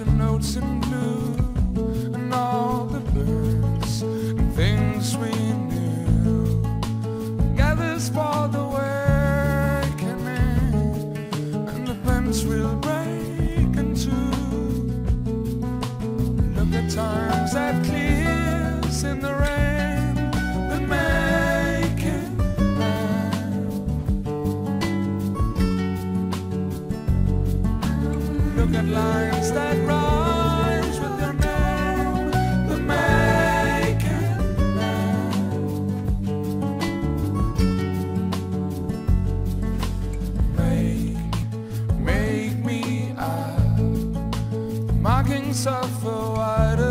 of notes in blue and all the birds and things we knew. Gathers for the awakening and the pens will break Look lines that rise with your name, the making man. Make, make me the markings of wider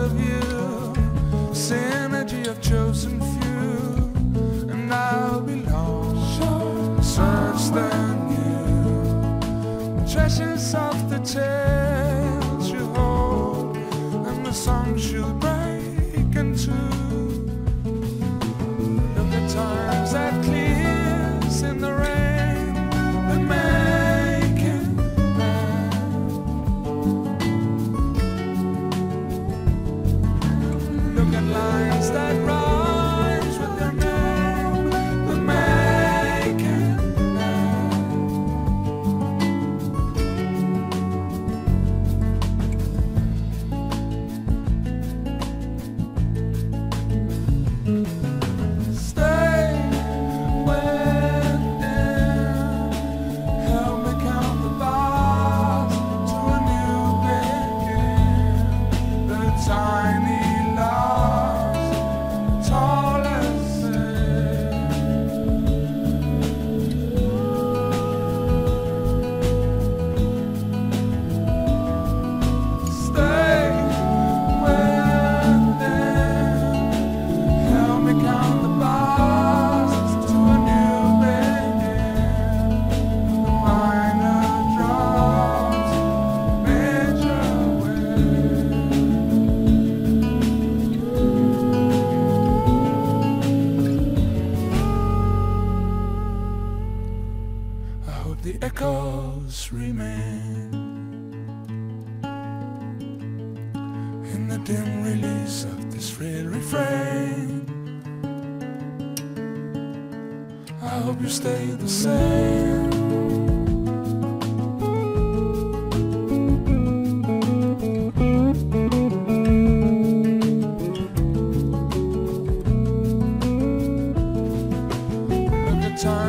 the songs you break into. Remain in the dim release of this real refrain. I hope you stay the same. Time